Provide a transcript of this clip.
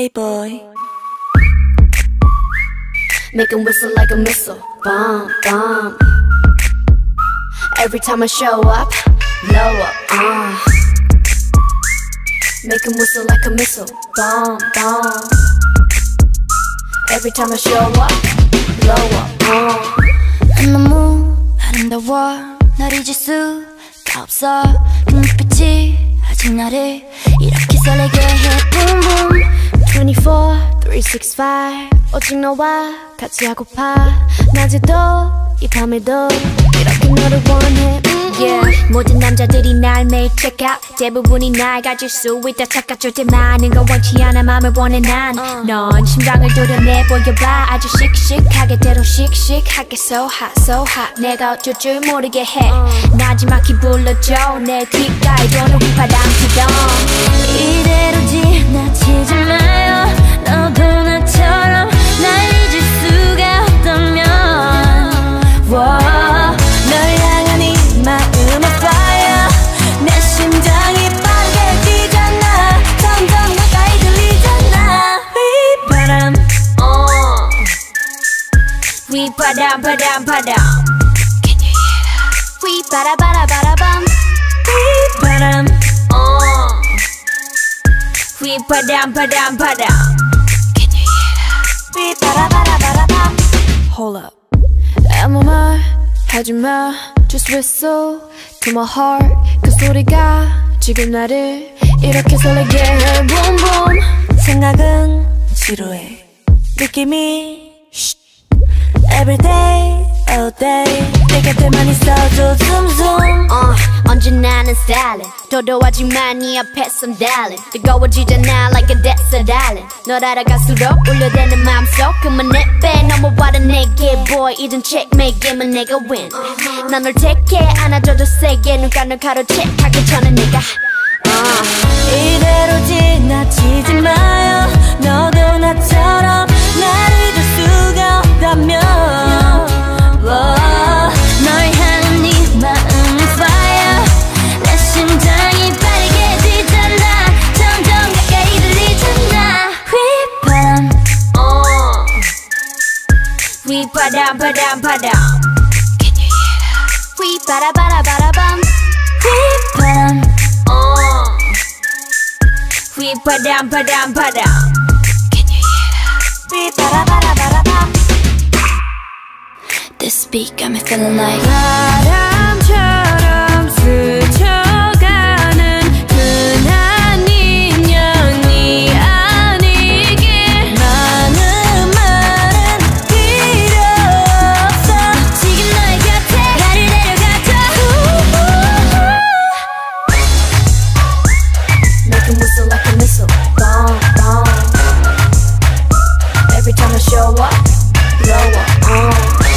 Hey boy. Make him whistle like a missile. Bomb, bomb. Every time I show up, blow up. Uh. Make him whistle like a missile. Bomb, bomb. Every time I show up, blow up. Uh. the war. 널 잊을 수가 없어. 눈빛이 아직 나를 이렇게 설레게 해. Boom, boom. 365 오직 너와 같이 하고파 낮에도 이 밤에도 이렇게 너를 원해 음, yeah. 모든 남자들이 날 매일 check out 대부분이 날 가질 수 있다 착각줄 때 많은 건 원치 않아 맘을 원해 난넌 어. 심장을 도려내 보여봐 아주 씩씩하게 대로 씩씩하게 so hot so hot 내가 어쩔 줄 모르게 해 uh. 어. 나지막히 불러줘 내 귓가에 도는 바람 기동 이대로 지나 We padam padam padam Can you hear that? We bada bada bada bum We padam Oh We padam padam padam Can you hear that? We bada bada bada bum Hold up 아무 말 하지 마 Just whistle to my heart 그 소리가 지금 나를 이렇게 설레게 해 Boom boom 생각은 지루해 느낌이 쉿 Everyday, all day 내 money, 있어줘 zoom zoom uh, 언제 나는 styling 도도하지만 네 앞에선 darling 뜨거워지잖아 like a desert island 널 알아갈수록 울려대는 맘속 그만 내빼 넘어와라 내게 boy 이젠 checkmate 게임은 내가 win no, take care 안아줘줘 세게 눈가를 가로채 하기 전에 내가 ba dam ba dam ba dam. Can you hear that? We ba da ba da ba da bum. We ba dam. Oh. We ba dam ba dam ba dam. Can you hear that? We ba da ba da ba da bum. This beat got me feeling like. Da, da. every time I show up, blow up. Uh.